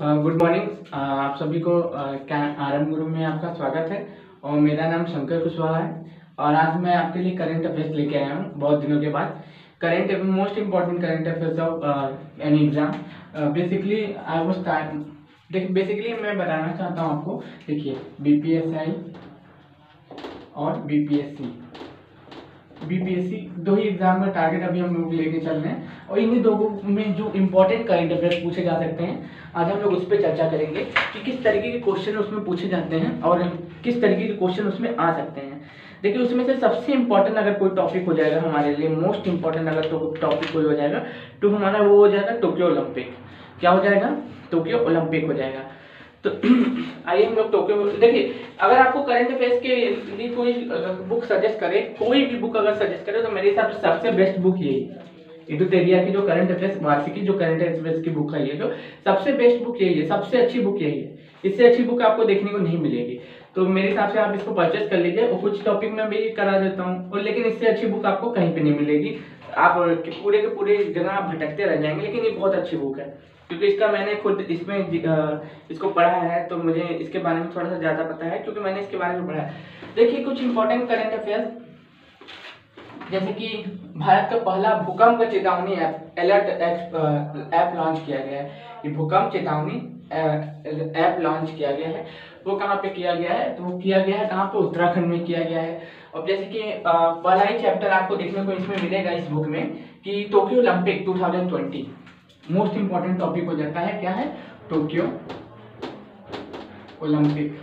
Good morning आप सभी को आरएम गुरु में आपका स्वागत है और मेरा नाम शंकर कुशवाहा है और आज मैं आपके लिए करंट अफेयर्स लेके आया हूँ बहुत दिनों के बाद। Current most important current affairs of any exam basically I वो देखिए बेसिकली मैं बताना चाहता हूँ आपको, देखिए बीपीएसआई और बीपीएससी बीपीएससी दो ही एग्ज़ाम में टारगेट अभी हम लोग लेके चल रहे हैं। और इन्हीं दो में जो इंपॉर्टेंट करंट अफेयर्स पूछे जा सकते हैं, आज हम लोग उस पर चर्चा करेंगे कि किस तरीके के क्वेश्चन उसमें पूछे जाते हैं और किस तरीके के क्वेश्चन उसमें आ सकते हैं। देखिए, उसमें से सबसे इंपॉर्टेंट अगर कोई टॉपिक हो जाएगा हमारे लिए मोस्ट इंपॉर्टेंट अगर तो टॉपिक कोई हो जाएगा तो हमारा वो हो जाएगा टोक्यो ओलंपिक क्या हो जाएगा? टोक्यो ओलंपिक हो जाएगा। तो आइए हम लोग टोक्यो देखिए, अगर आपको करंट अफेयर्स के लिए कोई बुक सजेस्ट करे, कोई भी बुक अगर सजेस्ट करे तो मेरे हिसाब से सबसे बेस्ट बुक यही एरिया की जो करंट अफेयर्स वार्षिकी जो करंट अफेयर्स की बुक है ये जो, सबसे बेस्ट बुक यही है, सबसे अच्छी बुक यही है। इससे अच्छी बुक आपको देखने को नहीं मिलेगी। तो मेरे हिसाब से आप इसको परचेस कर लीजिए, और कुछ टॉपिक में भी करा देता हूँ, और लेकिन इससे अच्छी बुक आपको कहीं पे नहीं मिलेगी। आप पूरे के पूरे जगह आप भटकते रह जाएँगे, लेकिन ये बहुत अच्छी बुक है। क्योंकि इसका मैंने खुद इसमें इसको पढ़ा है तो मुझे इसके बारे में थोड़ा सा ज़्यादा पता है, क्योंकि मैंने इसके बारे में पढ़ा है। देखिए, कुछ इंपॉर्टेंट करेंट अफेयर्स जैसे कि भारत का पहला भूकंप का चेतावनी ऐप अलर्ट ऐप लॉन्च किया गया है। ये भूकंप चेतावनी ऐप लॉन्च किया गया है। वो कहाँ पे किया गया है? तो वो किया गया है कहाँ पे? उत्तराखंड में किया गया है। और जैसे कि पहला ही चैप्टर आपको देखने को इसमें मिलेगा इस बुक में कि Tokyo Olympic 2020 most important topic हो जाता है, क्या है? टोक्यो ओलंपिक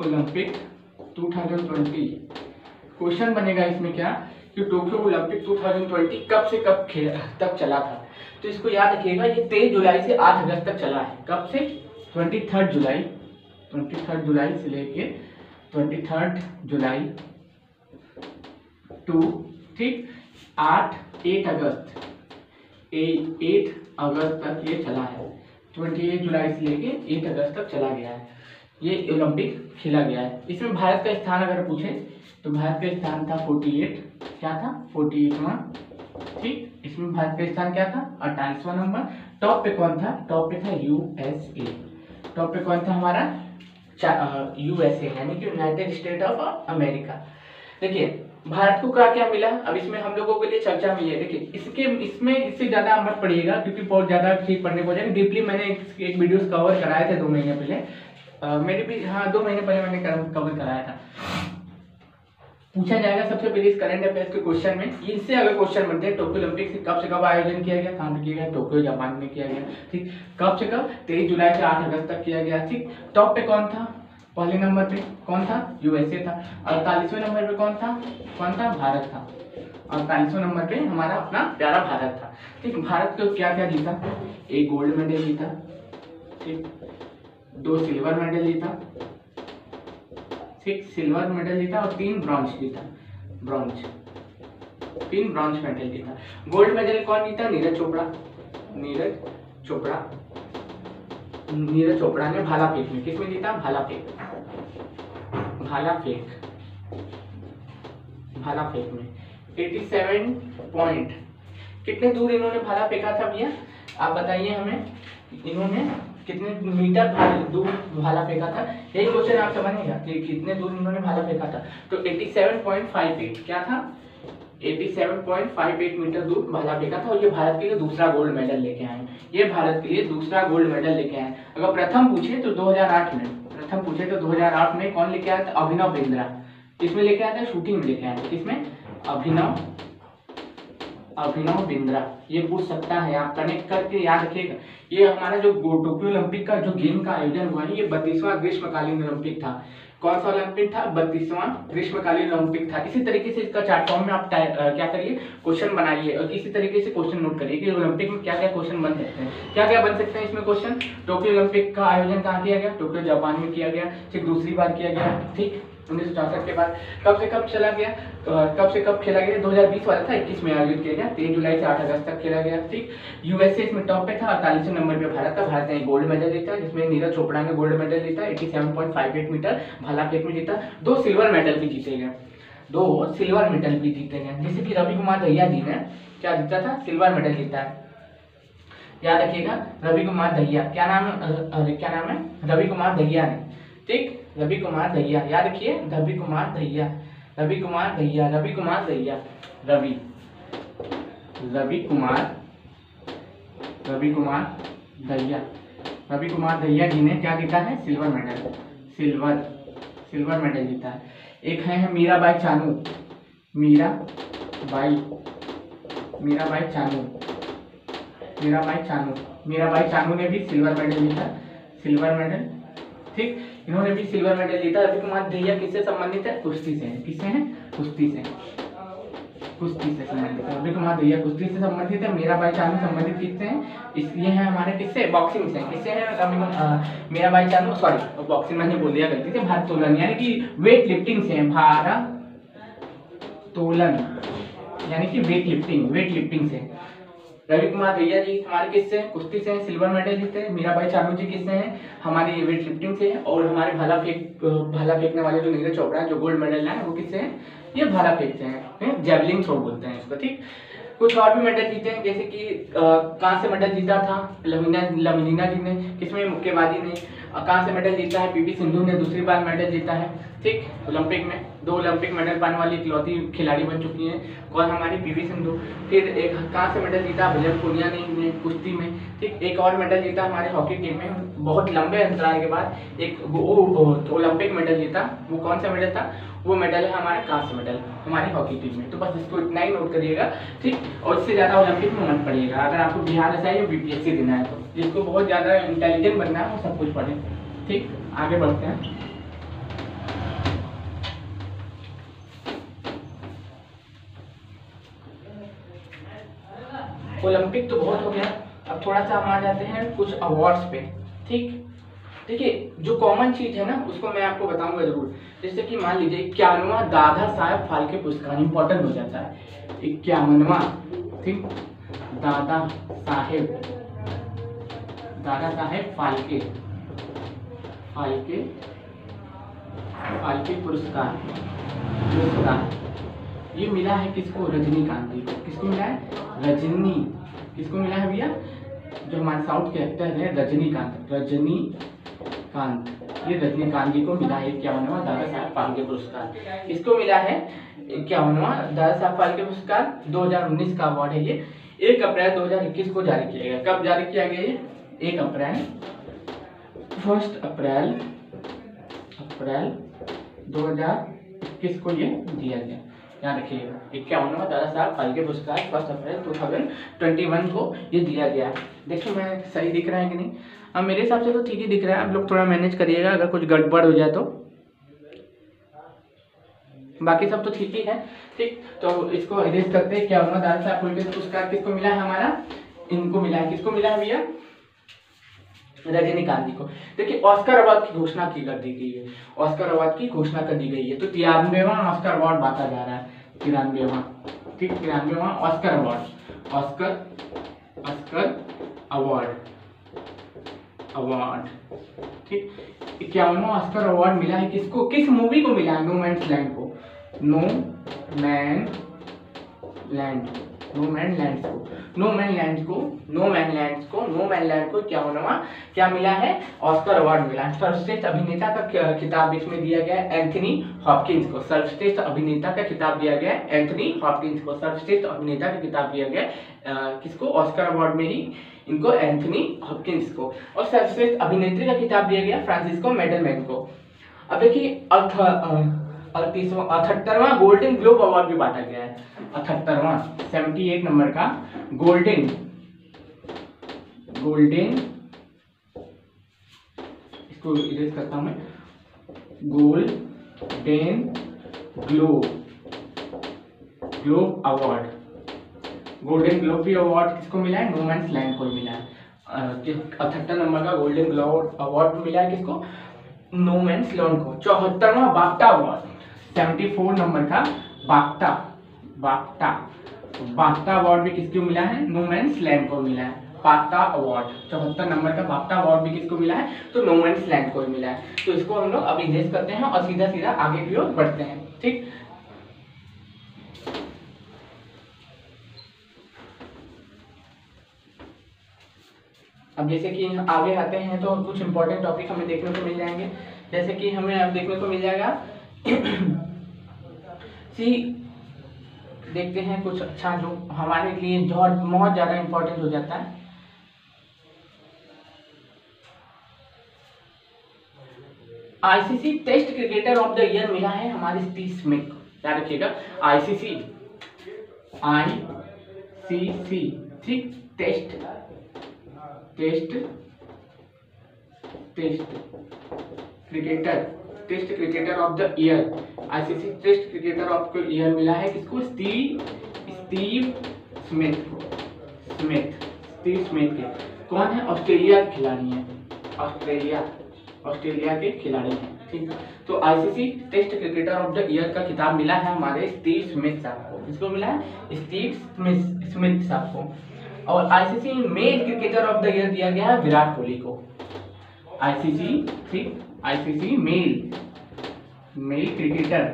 ओलंपिक 2020 क्वेश्चन बनेगा इसमें क्या? कि टोक्यो ओलंपिक 2020 कब से कब तक चला था? तो इसको याद रखिएगा, ये तेईस जुलाई से आठ अगस्त तक चला है। कब से? Twenty third July. Twenty third July से लेके ट्वेंटी थर्ड जुलाई टू ठीक? आठ एट अगस्त। एट अगस्त तक ये चला है। ट्वेंटी एट जुलाई से लेके एट अगस्त तक चला गया है। ये ओलंपिक खेला गया है। इसमें भारत का स्थान अगर पूछे तो भारत का स्थान था फोर्टी एट क्या था? फोर्टी एटवा ठीक? इसमें भारत का स्थान क्या था? अड़तालीसवा नंबर। टॉप पे कौन था? टॉप पे था यूएसए टॉप पे कौन था हमारा? यूएसए यानी कि यूनाइटेड स्टेट ऑफ़ अमेरिका देखिए भारत को क्या क्या मिला? अब इसमें हम लोगों के लिए चर्चा में है। देखिए इसके इसमें इससे ज़्यादा मत पढ़िएगा क्योंकि बहुत ज़्यादा ठीक पढ़ने को जाएगा डीपली मैंने एक, वीडियोस कवर कराए थे दो महीने पहले। मेरे भी हाँ दो महीने पहले मैंने कवर कराया था। पूछा जाएगा सबसे पहले इस करंट अफेयर्स के क्वेश्चन में। इससे अगर क्वेश्चन बनते हैं टोक्यो ओलंपिक कब से कब आयोजन किया गया? कहाँ किया गया? टोक्यो जापान में किया गया। ठीक कब से कब? तेईस जुलाई से आठ अगस्त तक किया गया। ठीक टॉप पे कौन था? पहले नंबर पे कौन था? यूएसए था। अड़तालीसवें नंबर पे कौन था? कौन था? भारत था। अड़तालीसवें नंबर पे हमारा अपना प्यारा भारत था। ठीक, भारत को क्या क्या जीता? एक गोल्ड मेडल जीता। ठीक, दो सिल्वर मेडल जीता। सिक्स सिल्वर मेडल जीता और तीन ब्रॉन्ज जीता। ब्रॉन्ज तीन ब्रॉन्ज मेडल जीता। गोल्ड मेडल कौन जीता? नीरज चोपड़ा। नीरज चोपड़ा। नीरज चोपड़ा ने भाला फेंक में किसमें जीता? भाला फेंक। भाला फेंक। भाला फेंक में। 87 पॉइंट। कितने दूर इन्होंने भाला फेंका था भैया? आप बताइए हमें। इन्होंने कितने मीटर दूर भाला फेंका था? यही क्वेश्चन आप समझेगा कि कितने दूर इन्होंने भाला फेंका था? तो 87.58 क्या था? 87.58 मीटर दूर भाला फेंका था, और ये भारत के लिए दूसरा गोल्ड मेडल लेके आए ये भारत के लिए दूसरा गोल्ड मेडल लेके आए अगर प्रथम पूछे तो 2008 में, प्रथम पूछे तो 2008 में कौन लेके आया था? अभिनव बिंद्रा किसमें लेके आया था? शूटिंग में लेके आया था। किसमें? अभिनव। अभिनव बिंद्रा ये पूछ सकता है, आप कनेक्ट करके याद रखिएगा। ये हमारा जो टोक्यो ओलंपिक का जो गेम का आयोजन हुआ है, ये बत्तीसवां ग्रीष्मकालीन ओलंपिक था। कौन सा ओलंपिक था बत्तीसवां ग्रीष्मकालीन ओलंपिक था। इसी तरीके से इसका चार्ट फॉर्म में आप क्या करिए? क्वेश्चन बनाइए। और इसी तरीके से क्वेश्चन नोट करिए कि ओलंपिक में क्या क्या क्वेश्चन बन सकते हैं। क्या क्या बन सकते हैं इसमें क्वेश्चन टोक्यो ओलंपिक का आयोजन कहाँ किया गया? टोक्यो जापान में किया गया। फिर दूसरी बार किया गया। ठीक। उन्नीस के बाद। कब से कब चला गया? तो कब से कब खेला गया? 2020 वाला था, इक्कीस में आयोजित किया गया। तेईस जुलाई से आठ अगस्त तक खेला गया, ठीक। यूएसए इसमें टॉप पे था अड़तालीस नंबर पे भारत था। भारत ने गोल्ड मेडल जीता, जिसमें नीरज चोपड़ा ने गोल्ड मेडल जीता एटी मीटर भाला फेंक में जीता। दो सिल्वर मेडल भी जीते गए। दो सिल्वर मेडल भी जीते गए। जैसे कि रवि कुमार दहिया जी ने क्या जीता था? सिल्वर मेडल जीता है। याद रखिएगा रवि कुमार दहिया। क्या नाम अरे, क्या नाम है? रवि कुमार दहिया ने। ठीक? रवि कुमार दहिया याद रखिए रवि कुमार दहिया रवि कुमार दहिया रवि। कुमार दहिया रवि रवि कुमार रवि कुमार दहिया रवि कुमार दहिया जी ने क्या जीता है? Silver medal. Silver silver medal जीता है। एक है मीराबाई चानू। मीरा बाई मीरा बाई चानू। मीरा बाई चानू। मीरा बाई चानू ने भी सिल्वर मेडल जीता। सिल्वर मेडल ठीक? इन्होंने भी सिल्वर मेडल जीता। रवि कुमार दहिया किससे संबंधित है? कुश्ती से। किससे है? कुश्ती से। कुश्ती से संबंधित है। रवि कुमार दहिया कुश्ती से संबंधित है। मीरा बाई चानू संबंधित किससे हैं? इस, ये है हमारे किससे? बॉक्सिंग से। किससे है? रवि मीरा बाई चानू सॉरी बॉक्सिंग मैंने बोल दिया गलती से। भारत तोलन, यानी कि वेट लिफ्टिंग से भारत तोलन, यानी कि वेट लिफ्टिंग वेट लिफ्टिंग से। रवि कुमार भैया जी हमारे किससे कुश्ती से सिल्वर मेडल जीते मीराबाई चानू जी किससे हैं, हमारी वेट लिफ्टिंग से और हमारे भाला फेंक, भाला फेंकने वाले जो नीरज चोपड़ा है, जो गोल्ड मेडल है, वो किससे हैं, ये भाला फेंक से हैं जेवलिंग थ्रो बोलते हैं इसको, ठीक? कुछ और भी मेडल जीते हैं, जैसे कि कहाँ से मेडल जीता था? लमीना लमीना जी ने, किसमें मुक्केबाजी ने कहाँ से मेडल जीता है? पीवी सिंधु ने दूसरी बार मेडल जीता है। ठीक ओलंपिक में। दो ओलंपिक मेडल पाने वाली इकलौती खिलाड़ी बन चुकी हैं। कौन? हमारी पीवी सिंधु। फिर एक कहाँ से मेडल जीता? भजन पुनिया ने कुश्ती में। ठीक, एक और मेडल जीता हमारे हॉकी टीम में। बहुत लंबे अंतराल के बाद एक वो ओलंपिक मेडल जीता। वो कौन सा मेडल था? वो मेडल है हमारे कांस्य मेडल हमारी हॉकी टीम में। तो बस इसको इतना ही नोट करिएगा, ठीक? और इससे ज़्यादा ओलंपिक में मत पढ़िएगा। अगर आपको बिहार ऐसा है बीपीएससी देना है तो। जिसको बहुत ज़्यादा इंटेलिजेंट बनना है, वो सब कुछ पढ़े। ठीक, आगे बढ़ते हैं। ओलंपिक तो बहुत हो गया। अब थोड़ा सा हम आ जाते हैं कुछ अवार्ड्स पे। ठीक? देखिए, जो कॉमन चीज़ है ना, उसको मैं आपको बताऊँगा ज़रूर। जैसे कि मान लीजिए इक्यावनवा दादा साहेब फाल्के पुरस्कार इंपॉर्टेंट हो जाता है। इक्यावनवा ठीक? दादा साहेब दादा साहेब फाल्के फाल्के फाल्के पुरस्कार पुरस्कार। ये मिला है किसको? रजनीकांत जी को। किसको मिला है? रजनी। किसको मिला है भैया? जो हमारे साउथ के एक्टर हैं रजनीकांत रजनीकांत ये रजनीकांत जी को मिला है इक्यावनवा दादा साहब फाल्के पुरस्कार। इसको मिला है? इक्यावनवा दादा साहब फाल्के पुरस्कार। 2019 का अवार्ड है ये। एक अप्रैल 2021 को जारी किया गया। कब जारी किया गया ये? एक अप्रैल। फ़र्स्ट अप्रैल। अप्रैल 2021 को ये दिया गया। याद रखिएगा। इक्यावनवा दादा साहब फाल्के पुरस्कार first April two thousand twenty one को ये दिया गया है। देखिए, मैं सही दिख रहा है कि नहीं? अब मेरे हिसाब से तो ठीक ही दिख रहा है। आप लोग थोड़ा मैनेज करिएगा, अगर कुछ गड़बड़ हो जाए तो। बाकी सब तो ठीक ही है। ठीक तो इसको इरेज करते हैं। क्या होगा दादा साहब फाल्के पुरस्कार किसको मिला है हमारा? इनको मिला है। किसको मिला है भैया? रजनीकांत जी को। देखिए, ऑस्कर अवार्ड की घोषणा की कर दी गई है। ऑस्कर अवार्ड की घोषणा कर दी गई है। तो तिरानवेवा ऑस्कर अवार्ड बांटा जा रहा है। तिरानवेवा, ठीक, तिरानवेवा Oscar award. Oscar Oscar award. Award, ठीक। इक्यावनवा ऑस्कर अवार्ड मिला है किसको? किस मूवी को मिला है? नो मैन लैंड को। No man land no man land को। नो मैन लैंड को नो मैन लैंड को नो मैन लैंड को क्या होना क्या मिला है? ऑस्कर अवार्ड मिला। सर्वश्रेष्ठ अभिनेता का खिताब इसमें दिया गया एंथनी हॉपकिंस को। सर्वश्रेष्ठ अभिनेता का खिताब दिया गया एंथनी हॉपकिंस को। सर्वश्रेष्ठ अभिनेता का खिताब दिया गया किसको? ऑस्कर अवार्ड में ही। इनको एंथनी हॉपकिंस को। और सर्वश्रेष्ठ अभिनेत्री का खिताब दिया गया फ्रांसिस्को मेडलमैन को। अब देखिए अड़तीसवा, अठहत्तरवा गोल्डन ग्लोब अवार्ड भी बांटा गया है। अठहत्तरवा सेवेंटी एट नंबर का गोल्डन गोल्डन, इसको इरेज करता हूँ मैं। Golden globe globe award. Golden globe भी अवार्ड किसको मिला है? नोमैंस लैंड को मिला है। अठहत्तर नंबर का गोल्डन ग्लोब अवार्ड मिला है किसको? नो मैंस लैंड को। चौहत्तरवा BAFTA award. Seventy four number का बाफ्टा बाफ्टा बाफ्टा अवार्ड भी किसको मिला है? नो मैन स्लैंड को मिला है। बाफ्टा अवार्ड चौहत्तर नंबर का बाफ्टा अवार्ड भी किसको मिला है? तो नो मैन स्लैंड को मिला है। तो इसको हम लोग अभी इरेज करते हैं और सीधा सीधा आगे की ओर बढ़ते हैं। ठीक? अब जैसे कि आगे आते हैं तो कुछ इंपॉर्टेंट टॉपिक हमें देखने को मिल जाएँगे। जैसे कि हमें अब देखने को मिल जाएगा। सी देखते हैं कुछ अच्छा जो हमारे लिए बहुत ज़्यादा इम्पोर्टेंट हो जाता है। ICC test cricketer of the year मिला है हमारे स्टीव स्मिथ याद रखिएगा आईसीसी आई सी सी ठीक test test test cricketer test cricketer of the year ICC test cricketer of the year मिला है किसको? स्टीव स्टीव स्मिथ को। स्मिथ, स्टीव स्मिथ के। कौन है? ऑस्ट्रेलिया के खिलाड़ी हैं। ऑस्ट्रेलिया ऑस्ट्रेलिया के खिलाड़ी हैं, ठीक तो ICC test cricketer of the year का खिताब मिला है हमारे स्टीव स्मिथ साहब को। किसको मिला है? स्टीव स्मिथ स्मिथ साहब को। और ICC male cricketer of the year दिया गया है विराट कोहली को। आईसीसी ठीक? ICC male male cricketer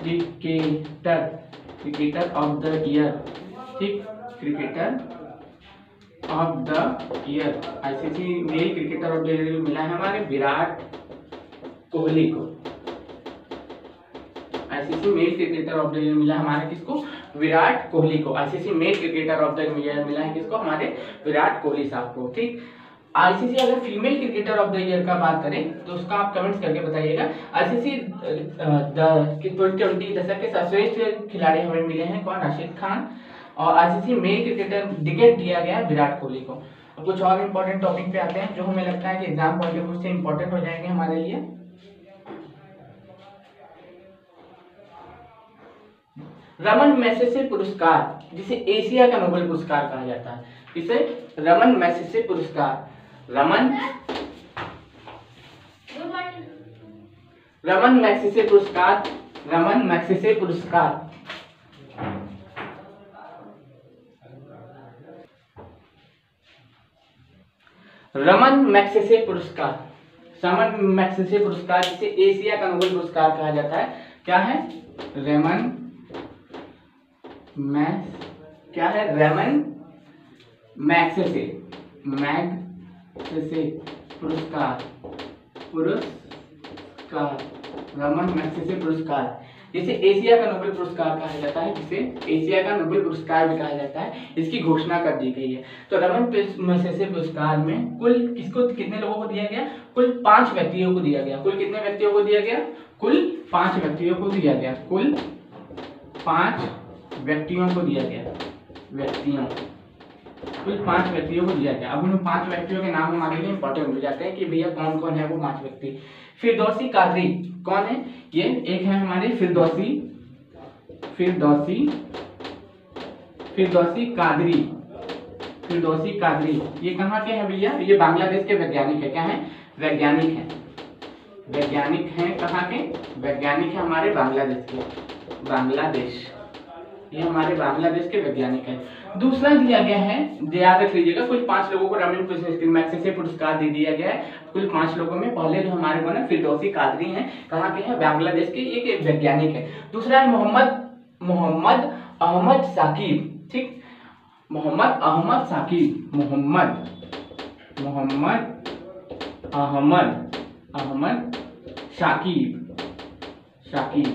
cricketer cricketer of the year ठीक cricketer of the year ICC male cricketer of the year मिला है हमारे विराट कोहली को। ICC male cricketer of the year मिला हमारे किसको? विराट कोहली को। ICC male cricketer of the year मिला है किसको? हमारे विराट कोहली साहब को। ठीक आईसीसी अगर female cricketer of the year का बात करें तो उसका आप कमेंट्स करके बताइएगा। आईसीसी ट्वेंटी दशक के सर्वश्रेष्ठ खिलाड़ी हमें मिले हैं कौन? राशिद खान। और आईसीसी मेल क्रिकेटर डिकेट दिया गया विराट कोहली को। कुछ और इम्पोर्टेंट टॉपिक पे आते हैं, जो हमें लगता है कि एग्ज़ाम पॉइंट ऑफ़ व्यू से इम्पोर्टेंट हो जाएँगे हमारे लिए। रमन मैसेसे पुरस्कार, जिसे एशिया का नोबेल पुरस्कार कहा जाता है। इसे रमन मैसेसे पुरस्कार। रमन? रमन मैक्सिसे पुरस्कार। रमन मैक्सिसे पुरस्कार। रमन मैक्सेसे पुरस्कार। रमन मैक्सेसे पुरस्कार, जिसे एशिया का नोबेल पुरस्कार कहा जाता है। क्या है? रेमन मैक्स क्या है? रेमन मैक्सेसे मैक्सेसे पुरस्कार। पुरस्कार। रमन मैक्सेसे पुरस्कार। जिसे एशिया का नोबेल पुरस्कार कहा जाता है, जिसे एशिया का नोबेल पुरस्कार भी कहा जाता है। इसकी घोषणा कर दी गई है। तो रमन मैसेसे पुरस्कार में कुल किसको, कितने लोगों को दिया गया? कुल पाँच व्यक्तियों को दिया गया। कुल कितने व्यक्तियों को दिया गया? कुल पाँच व्यक्तियों को दिया गया। कुल पाँच व्यक्तियों को दिया गया। व्यक्तियों। कुल पाँच व्यक्तियों को दिया गया। अब उन पाँच व्यक्तियों के नाम हमारे लिए इंपॉर्टेंट हो जाते हैं कि भैया कौन कौन है वो पाँच व्यक्ति। फिरदौसी कादरी, कौन है? ये एक है हमारे फिरदौसी फिरदौसी फिरदौसी कादरी फिरदौसी कादरी। ये कहाँ के हैं भैया? ये बांग्लादेश के वैज्ञानिक है। क्या है? वैज्ञानिक है। वैज्ञानिक हैं कहाँ के? वैज्ञानिक है हमारे बांग्लादेश के। बांग्लादेश। ये हमारे बांग्लादेश के वैज्ञानिक है। दूसरा दिया गया है याद रख लीजिएगा, कुल पाँच लोगों को रमन मैक्सेसे पुरस्कार दे दिया गया है। कुल पाँच लोगों में पहले जो हमारे को ना फिरदौसी कादरी हैं, कहाँ के हैं? बांग्लादेश के एक वैज्ञानिक है। दूसरा है मोहम्मद मोहम्मद अहमद साकिब, ठीक? मोहम्मद अहमद साकिब, मोहम्मद मोहम्मद अहमद अहमद शाकिब शाकिब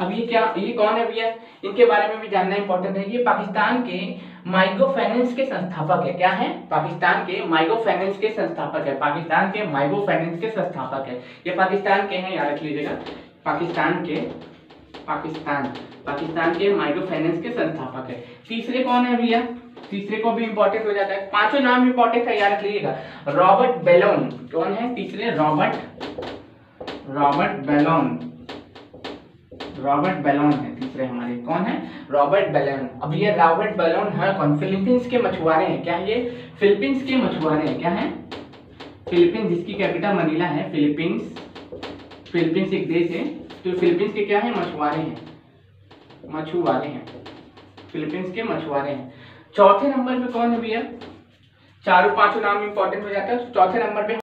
अब ये क्या, ये कौन है भैया? इनके बारे में भी जानना इंपॉर्टेंट है ये पाकिस्तान के माइक्रो फाइनेंस के संस्थापक है। क्या है? पाकिस्तान के माइक्रो फाइनेंस के संस्थापक है। पाकिस्तान के माइगो फाइनेंस के संस्थापक है। ये पाकिस्तान के हैं, याद रख लीजिएगा। पाकिस्तान के, पाकिस्तान पाकिस्तान के माइक्रो फाइनेंस के संस्थापक है। तीसरे कौन है भैया? तीसरे को भी इंपॉर्टेंट हो जाता है। पाँचों नाम इंपॉर्टेंट है, याद रख लीजिएगा। रॉबर्ट बेलोन, कौन है? तीसरे Robert Robert Bellone. Robert Bellone है, तीसरे हमारे कौन है? Robert Bellone. अब ये रॉबर्ट बेलोन है कौन? फिलीपींस के मछुआरे हैं। क्या ये फिलीपींस के मछुआरे हैं? क्या है? फिलीपींस, जिसकी कैपिटल मनीला है, फिलीपींस। फिलीपींस एक देश है। तो फिलीपींस के क्या है? मछुआरे हैं। मछुआरे हैं। फिलीपींस के मछुआरे हैं। चौथे नंबर पे कौन है भैया? चारों पाँचों नाम इंपॉर्टेंट हो जाता है। चौथे नंबर पे